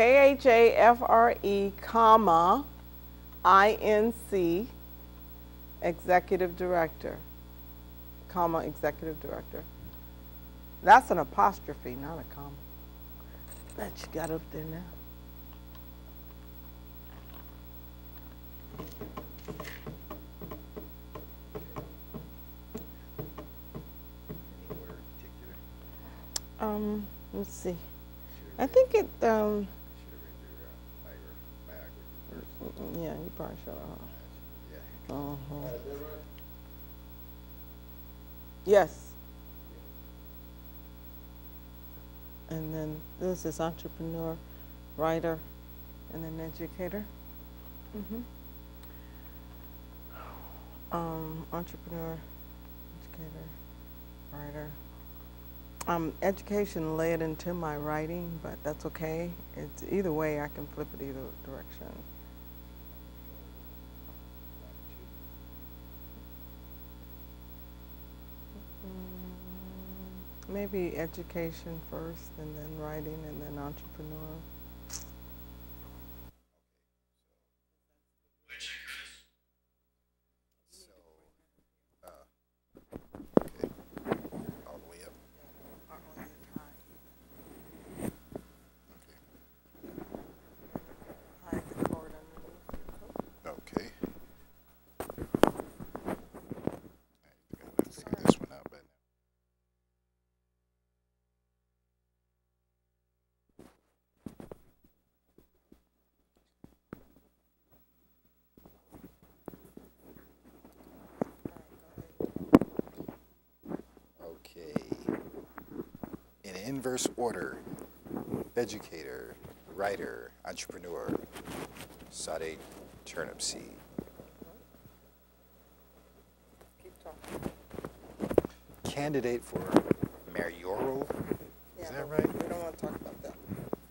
K H A F R E, comma, I N C, Executive Director, comma, Executive Director. That's an apostrophe, not a comma. That you got up there now. Any order in particular? Um, let's see. I think it, um, Should have read your uh, biography, biography first. Yeah, you probably should have. Yeah. Uh-huh. Yes. And then this is entrepreneur, writer, and an educator. Mhm. Um, entrepreneur, educator, writer. Um, education led into my writing, but that's okay. It's either way, I can flip it either direction. Maybe education first, and then writing, and then entrepreneur. So, uh, okay, all the way up. Okay. Let's figure this one out, but Okay. In inverse order, educator, writer, entrepreneur, Sade Turnipseed. Keep talking. Candidate for mayoral, is that right? We don't want to talk about that.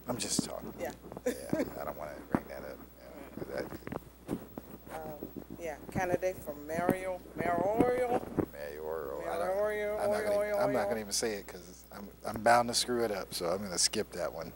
I'm just talking. Yeah. Yeah, I don't want to bring that up. know, 'cause Um, yeah, candidate for mayoral, mayoral. that mayoral. Mayoral. I'm not not gonna even say it because bound to screw it up, so I'm gonna skip that one.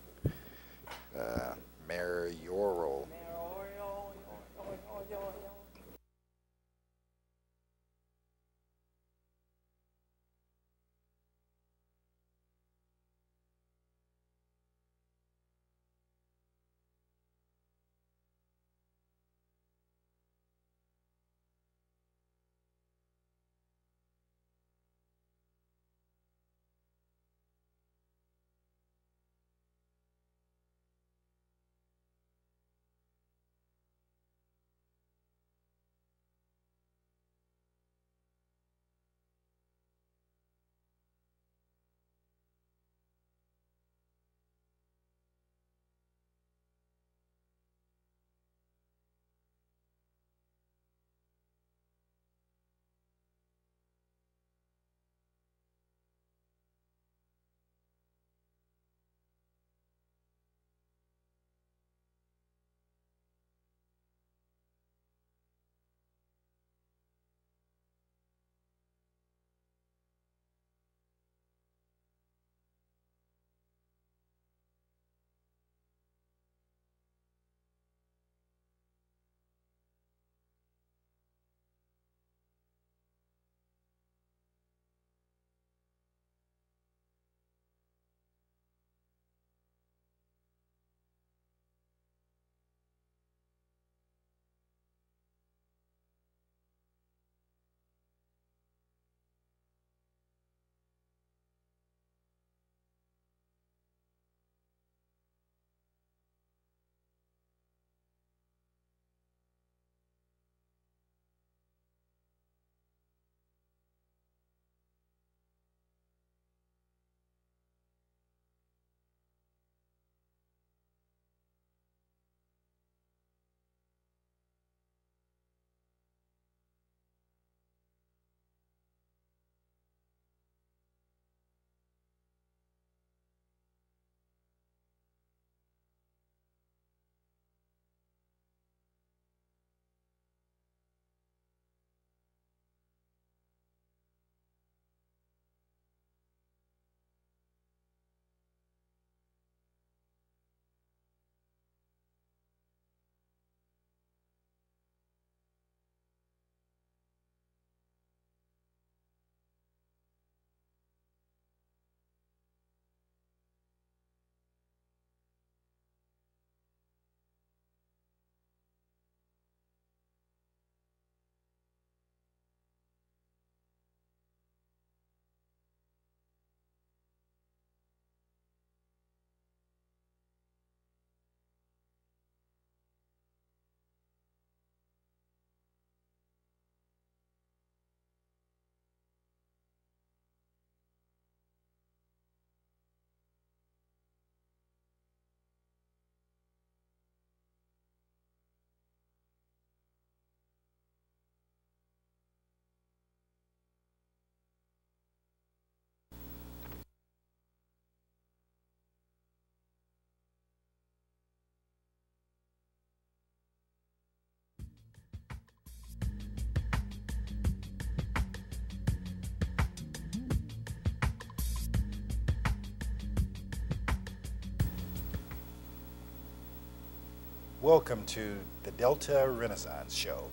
Welcome to the Delta Renaissance Show.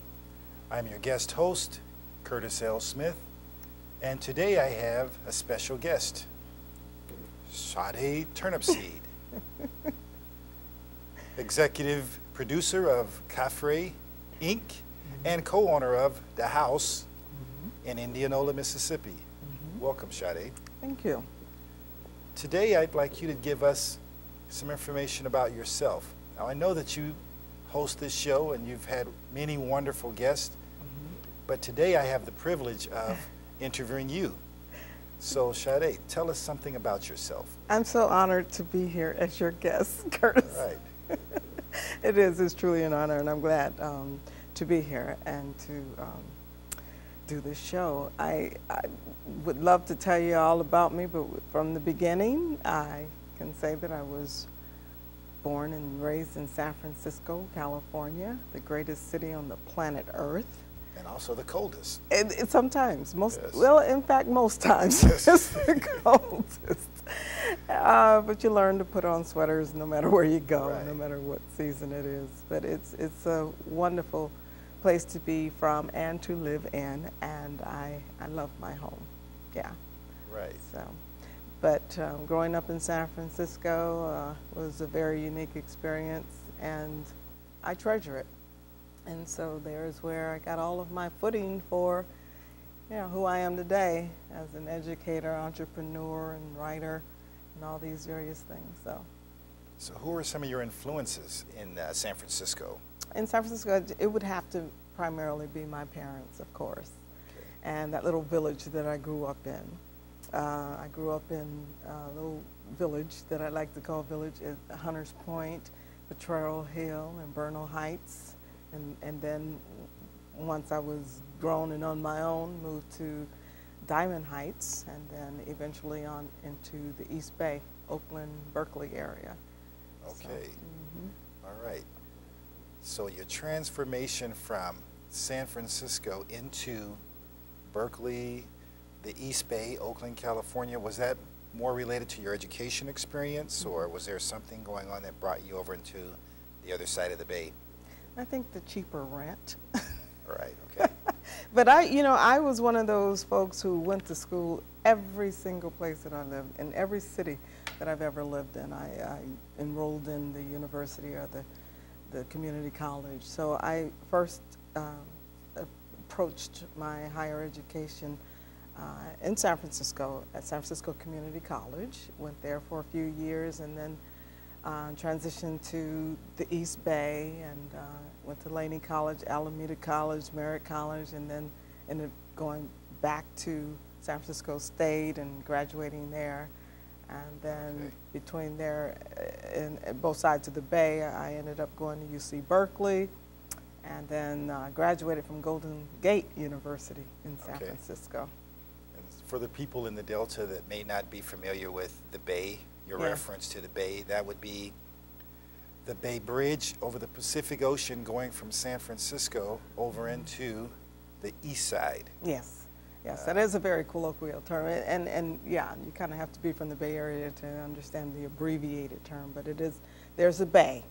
I'm your guest host, Curtis L. Smith, and today I have a special guest, Sade Turnipseed, executive producer of Khafre Inc. and co-owner of The House mm-hmm. in Indianola, Mississippi. Mm-hmm. Welcome, Sade. Thank you. Today, I'd like you to give us some information about yourself. Now, I know that you host this show and you've had many wonderful guests, but today I have the privilege of interviewing you. So, Sade, tell us something about yourself. I'm so honored to be here as your guest, Curtis. All right. it is. It's truly an honor, and I'm glad um, to be here and to um, do this show. I, I would love to tell you all about me, but from the beginning, I can say that I was born and raised in San Francisco, California, the greatest city on the planet Earth. And also the coldest. And, and sometimes, most Yes. well, in fact, most times Yes. it's the coldest. Uh, but you learn to put on sweaters no matter where you go, Right. no matter what season it is. But it's it's a wonderful place to be from and to live in, and I I love my home. Yeah. Right. So, but um, growing up in San Francisco uh, was a very unique experience, and I treasure it. And so there's where I got all of my footing for, you know, who I am today as an educator, entrepreneur, and writer, and all these various things. So, So, who are some of your influences in uh, San Francisco? in San Francisco, it would have to primarily be my parents, of course. Okay. and that little village that I grew up in. Uh, I grew up in a little village that I like to call village at Hunters Point, Potrero Hill, and Bernal Heights. And, and then once I was grown and on my own, moved to Diamond Heights, and then eventually on into the East Bay, Oakland, Berkeley area. So, Okay. mhm. All right. So, your transformation from San Francisco into Berkeley, the East Bay, Oakland, California, was that more related to your education experience, or was there something going on that brought you over into the other side of the bay? I think the cheaper rent. right, okay. But I, you know, I was one of those folks who went to school every single place that I lived, in every city that I've ever lived in. I, I enrolled in the university or the, the community college. So I first um, approached my higher education uh, in San Francisco at San Francisco Community College. Went there for a few years and then uh, transitioned to the East Bay and uh, went to Laney College, Alameda College, Merritt College, and then ended up going back to San Francisco State and graduating there. And then Okay. between there uh, and and both sides of the Bay, I ended up going to UC Berkeley and then uh, graduated from Golden Gate University in San Okay. Francisco. For the people in the Delta that may not be familiar with the Bay, your Yeah. reference to the Bay, that would be the Bay Bridge over the Pacific Ocean going from San Francisco over into the east side. Yes, yes, that is a very colloquial term, and and, and yeah, you kind of have to be from the Bay Area to understand the abbreviated term. But it is there's a bay,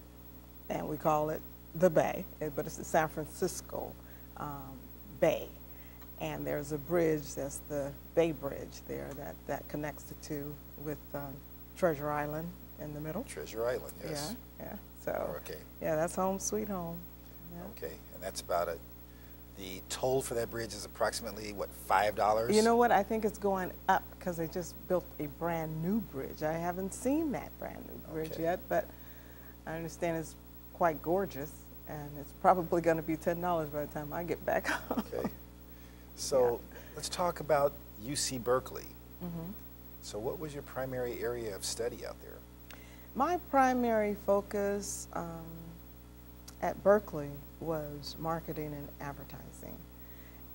and we call it the Bay, eh, but it's the San Francisco um, Bay, and there's a bridge that's the Bay Bridge there that that connects the two with um, Treasure Island in the middle. Treasure Island, yes. Yeah, yeah. So Oh, okay. yeah, that's home sweet home. Yeah. Okay, and that's about it. The toll for that bridge is approximately, what, $5? You know what? I think it's going up because they just built a brand new bridge. I haven't seen that brand new bridge Okay. yet, but I understand it's quite gorgeous, and it's probably going to be ten dollars by the time I get back home. Okay. So let's talk about UC Berkeley. Mhm. So what was your primary area of study out there? My primary focus um, at Berkeley was marketing and advertising.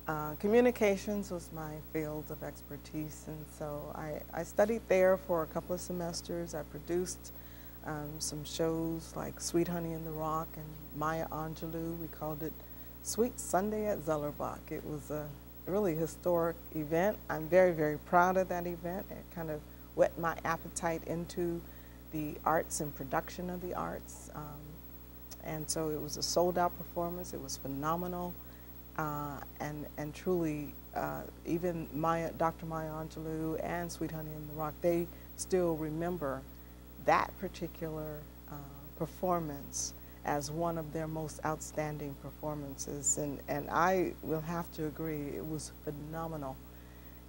Uh, communications was my field of expertise, and so I, I studied there for a couple of semesters. I produced um, some shows like Sweet Honey in the Rock and Maya Angelou. We called it Sweet Sunday at Zellerbach. It was a really historic event. I'm very, very proud of that event. It kind of whet my appetite into the arts and production of the arts. Um, and so it was a sold out performance. It was phenomenal. Uh, and, and truly, uh, even Maya, Dr. Maya Angelou and Sweet Honey in the Rock, they still remember that particular uh, performance as one of their most outstanding performances. And, and I will have to agree, it was phenomenal.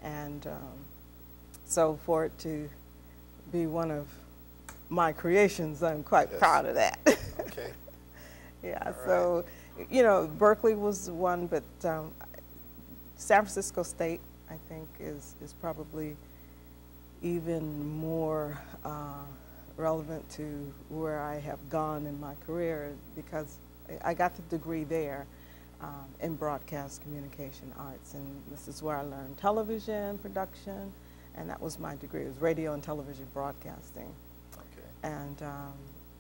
And um, so for it to be one of my creations, I'm quite Yes. proud of that. Okay. yeah, All right. so, you know, Berkeley was one, but um, San Francisco State, I think, is, is probably even more uh, relevant to where I have gone in my career because I- got the degree there um, in broadcast communication arts, and this is where I learned television production, and that was my degree. It was radio and television broadcasting Okay. and um,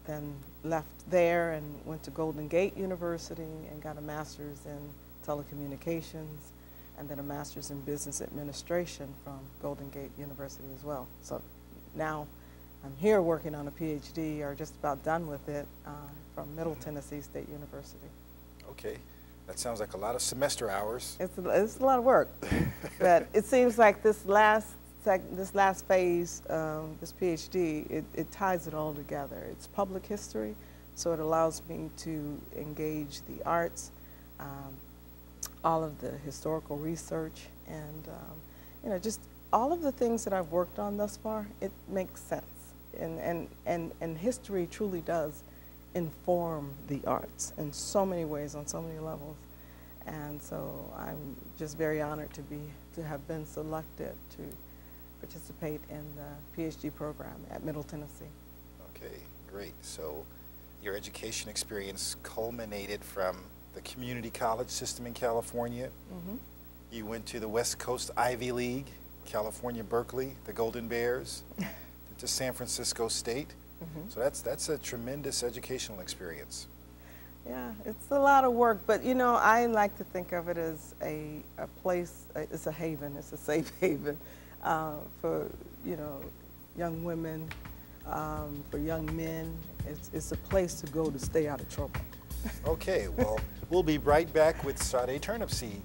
then left there and went to Golden Gate University and got a master's in telecommunications and then a master's in business administration from Golden Gate University as well. So now I'm here working on a PhD or just about done with it uh, from Middle Tennessee State University. Okay. That sounds like a lot of semester hours. It's a, it's a lot of work, but it seems like this last sec, this last phase, um, this PhD, it, it ties it all together. It's public history, so it allows me to engage the arts, um, all of the historical research, and um, you know just all of the things that I've worked on thus far. It makes sense, and and and and history truly does inform the arts in so many ways on so many levels. And so I'm just very honored to be to have been selected to participate in the PhD program at Middle Tennessee. Okay, great. So your education experience culminated from the community college system in California. hmm You went to the West Coast Ivy League, California Berkeley, the Golden Bears, to San Francisco State. hmm So that's that's a tremendous educational experience. Yeah, it's a lot of work, but you know, I like to think of it as a, a place, it's a haven, it's a safe haven uh, for, you know, young women, um, for young men. It's, it's a place to go to stay out of trouble. Okay, well, we'll be right back with Sade Turnipseed.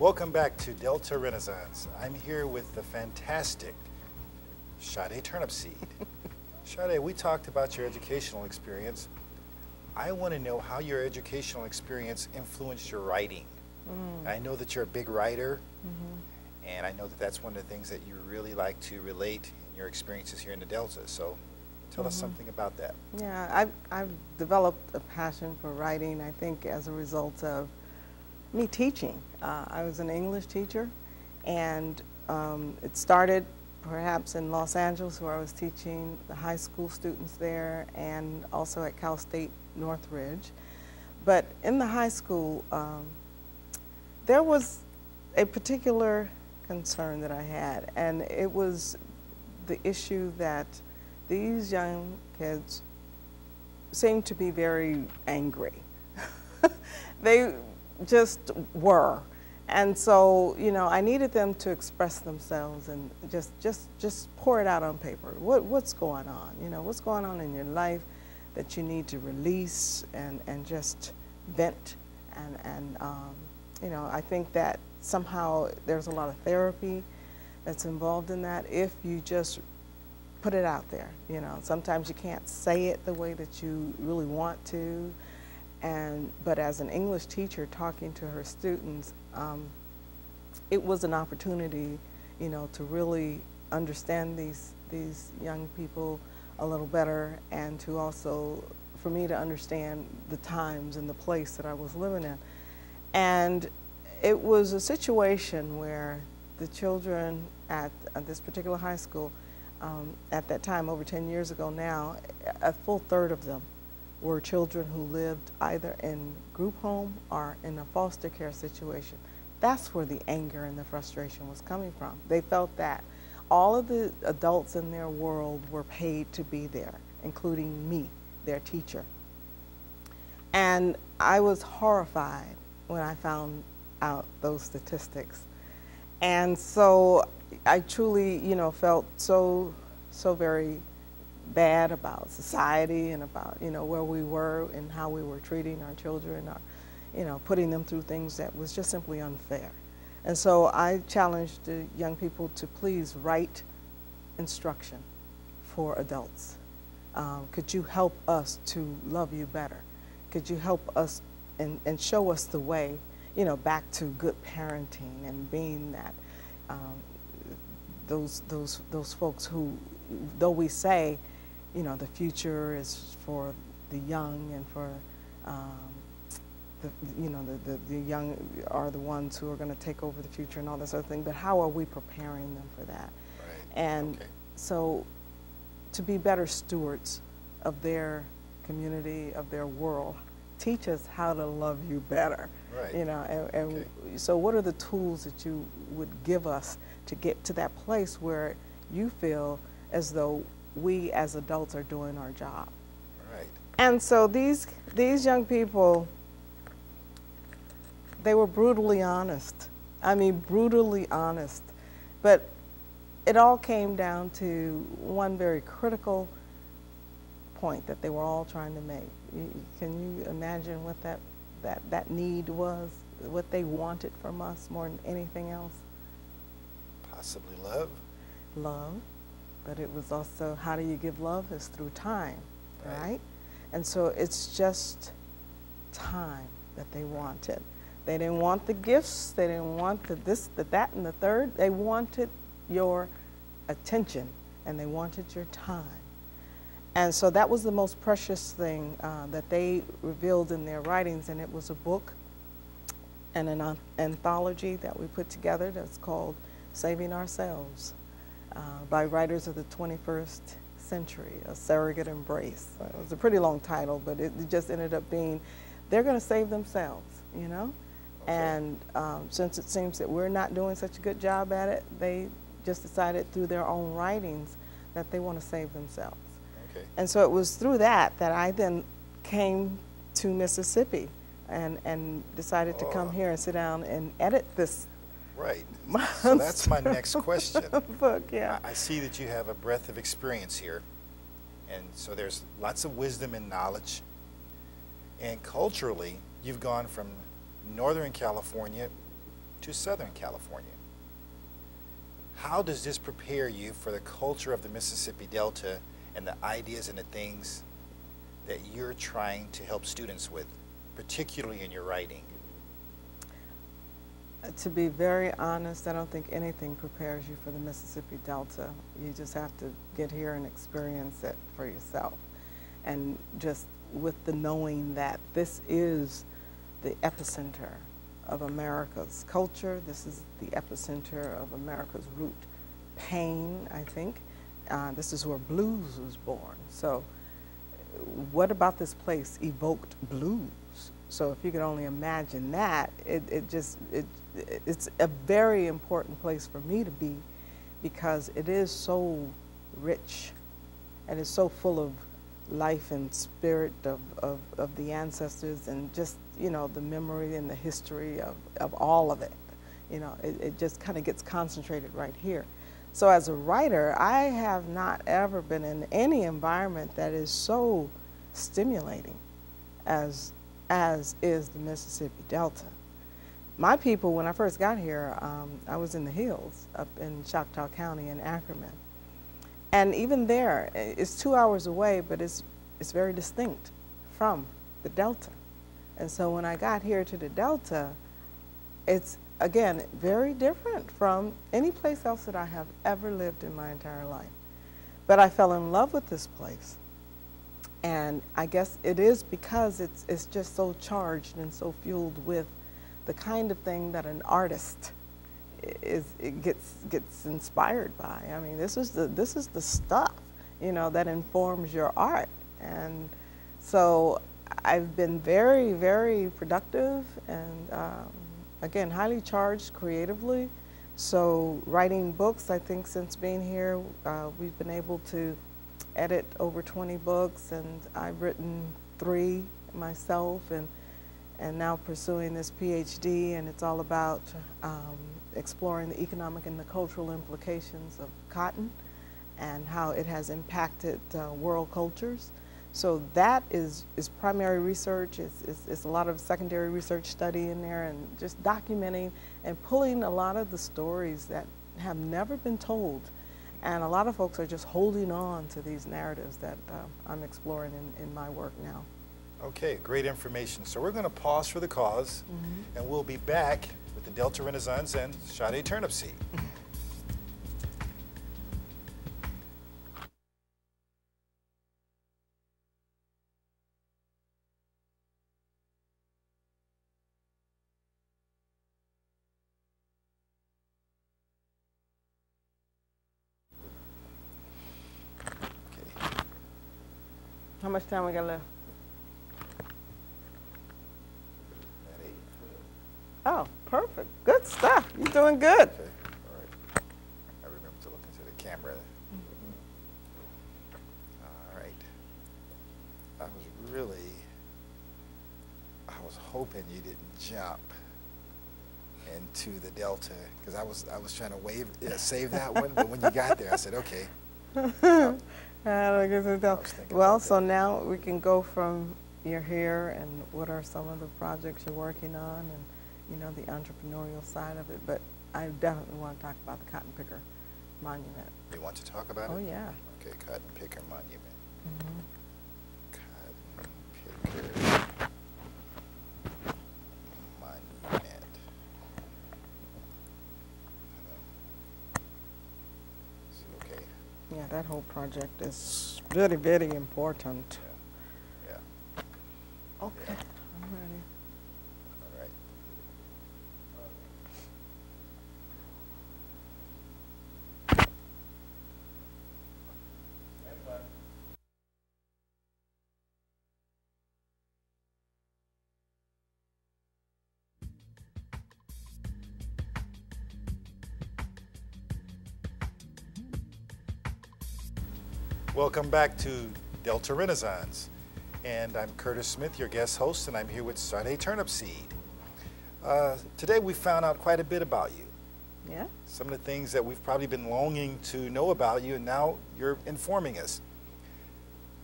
Welcome back to Delta Renaissance. I'm here with the fantastic Sade Turnipseed. Sade, we talked about your educational experience. I want to know how your educational experience influenced your writing. Mm-hmm. I know that you're a big writer, mm-hmm. and I know that that's one of the things that you really like to relate in your experiences here in the Delta. So tell us mm-hmm. something about that. Yeah, I've, I've developed a passion for writing, I think, as a result of me teaching. Uh, I was an English teacher, and um, it started perhaps in Los Angeles, where I was teaching the high school students there, and also at Cal State Northridge. But in the high school, um, there was a particular concern that I had, and it was the issue that these young kids seemed to be very angry. they just were. And so, you know, I needed them to express themselves and just, just, just pour it out on paper. What, what's going on? You know, what's going on in your life that you need to release and, and just vent. And, and um, you know, I think that somehow there's a lot of therapy that's involved in that if you just put it out there. You know, sometimes you can't say it the way that you really want to. And, but as an English teacher talking to her students, um, it was an opportunity, you know, to really understand these, these young people a little better and to also, for me to understand the times and the place that I was living in. And it was a situation where the children at, at this particular high school, um, at that time, over 10 years ago now, a full third of them were children who lived either in group home or in a foster care situation. That's where the anger and the frustration was coming from. They felt that all of the adults in their world were paid to be there, including me, their teacher. And I was horrified when I found out those statistics. And so I truly, you know, felt so, so very bad about society and about you know where we were and how we were treating our children or you know putting them through things that was just simply unfair. And so i challenged the young people to please write instruction for adults. Um, could you help us to love you better? Could you help us and, and show us the way you know back to good parenting and being that um, those those those folks who though we say you know, the future is for the young and for, um, the, you know, the, the, the, young are the ones who are going to take over the future and all this other thing, but how are we preparing them for that? Right. And okay. so to be better stewards of their community, of their world, teach us how to love you better. Right. You know, and, and okay. so what are the tools that you would give us to get to that place where you feel as though we as adults are doing our job. Right. And so these these young people they were brutally honest. I mean brutally honest. But it all came down to one very critical point that they were all trying to make. Can you imagine what that that that need was, what they wanted from us more than anything else? Possibly love. Love but it was also how do you give love is through time, right? right? And so it's just time that they wanted. They didn't want the gifts, they didn't want the this, the that, and the third. They wanted your attention and they wanted your time. And so that was the most precious thing uh, that they revealed in their writings, and it was a book and an anthology that we put together that's called Saving Ourselves uh, by writers of the 21st century, A Surrogate Embrace. It was a pretty long title, but it just ended up being, they're going to save themselves, you know? Okay. And um, since it seems that we're not doing such a good job at it, they just decided through their own writings that they want to save themselves. Okay. And so it was through that that I then came to Mississippi and, and decided oh. to come oh. here and sit down and edit this Right. So that's my next question. Book, yeah. I see that you have a breadth of experience here. And so there's lots of wisdom and knowledge. And culturally, you've gone from Northern California to Southern California. How does this prepare you for the culture of the Mississippi Delta and the ideas and the things that you're trying to help students with, particularly in your writing? To be very honest, I don't think anything prepares you for the Mississippi Delta. You just have to get here and experience it for yourself. And just with the knowing that this is the epicenter of America's culture. This is the epicenter of America's root pain, I think. Uh, this is where blues was born. So, what about this place evoked blues? So, if you could only imagine that, it, it just it, it's a very important place for me to be because it is so rich and it's so full of life and spirit of, of, of the ancestors and just, you know, the memory and the history of, of all of it. You know, it, it just kind of gets concentrated right here. So as a writer, I have not ever been in any environment that is so stimulating as, as is the Mississippi Delta. My people, when I first got here, um, I was in the hills up in Choctaw County in Ackerman. And even there, it's two hours away, but it's, it's very distinct from the Delta. And so when I got here to the Delta, it's, again, very different from any place else that I have ever lived in my entire life. But I fell in love with this place. And I guess it is because it's, it's just so charged and so fueled with the kind of thing that an artist is gets gets inspired by. I mean, this is the this is the stuff you know that informs your art, and so I've been very very productive and um, again highly charged creatively. So writing books, I think since being here, uh, we've been able to edit over 20 books, and I've written three myself, and and now pursuing this PhD, and it's all about um, exploring the economic and the cultural implications of cotton and how it has impacted uh, world cultures. So that is, is primary research. It's, it's, it's, a lot of secondary research study in there and just documenting and pulling a lot of the stories that have never been told. And a lot of folks are just holding on to these narratives that uh, I'm exploring in, in my work now. Okay, great information. So we're going to pause for the because mm -hmm. and we'll be back with the Delta Renaissance and Sade Turnipseed. much time we got left? Oh, perfect. Good stuff. You're doing good. Okay. All right. I remember to look into the camera. All right. I was really, I was hoping you didn't jump into the Delta because I was I was trying to wave uh, save that one, but when you got there, I said, okay. well, so now we can go from you're here and what are some of the projects you're working on and you know, the entrepreneurial side of it, but I definitely want to talk about the Cotton Picker Monument. You want to talk about oh, it? Oh, yeah. Okay, Cotton Picker Monument. Mm -hmm. Cotton Picker Monument. Okay. Yeah, that whole project is very, very important. Yeah. yeah. Okay. Welcome back to Delta Renaissance. And I'm Curtis Smith, your guest host, and I'm here with Sade Turnipseed. Uh, today we found out quite a bit about you. Yeah. Some of the things that we've probably been longing to know about you, and now you're informing us.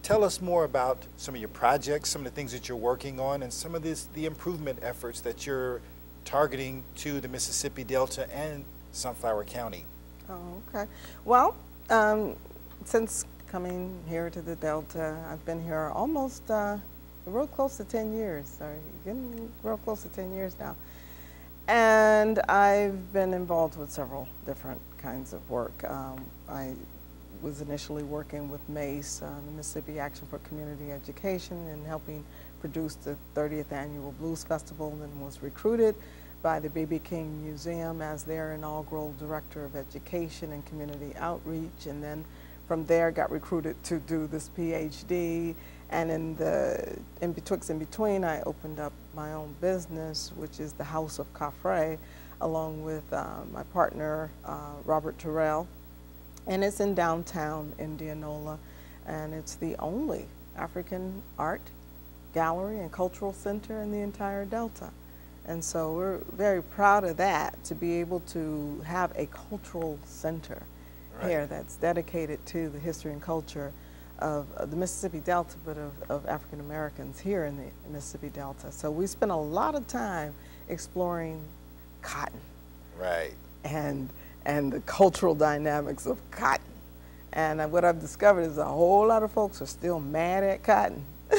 Tell us more about some of your projects, some of the things that you're working on, and some of this, the improvement efforts that you're targeting to the Mississippi Delta and Sunflower County. Oh, okay. Well, um, since coming here to the Delta. I've been here almost uh, real close to 10 years, sorry, getting real close to 10 years now. And I've been involved with several different kinds of work. Um, I was initially working with MACE, uh, the Mississippi Action for Community Education, and helping produce the 30th Annual Blues Festival, and was recruited by the B.B. King Museum as their inaugural Director of Education and Community Outreach, and then from there got recruited to do this PhD. And in the in betwixt and between, I opened up my own business, which is the House of Khafre, along with uh, my partner uh, Robert Terrell, and it's in downtown Indianola, and it's the only African art gallery and cultural center in the entire Delta. And so we're very proud of that, to be able to have a cultural center. Here that's dedicated to the history and culture of, of the Mississippi Delta, but of, of African Americans here in the Mississippi Delta. So we spent a lot of time exploring cotton Right. and and the cultural dynamics of cotton. And what I've discovered is a whole lot of folks are still mad at cotton.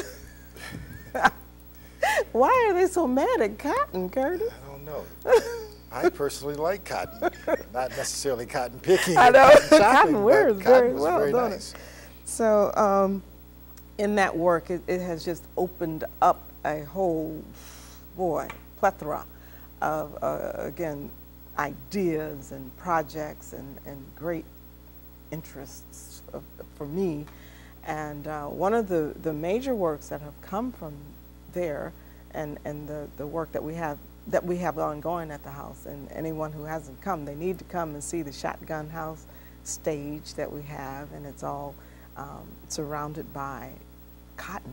Why are they so mad at cotton, Curtis? I don't know. I personally like cotton, not necessarily cotton picking. I know. cotton, shopping, Cotton wears cotton very well, very don't it? nice. So, um, in that work, it, it has just opened up a whole, boy, plethora of, uh, again, ideas and projects and, and great interests of, for me. And uh, one of the, the major works that have come from there and, and the, the work that we have that we have ongoing at the house and anyone who hasn't come they need to come and see the shotgun house stage that we have and it's all um, surrounded by cotton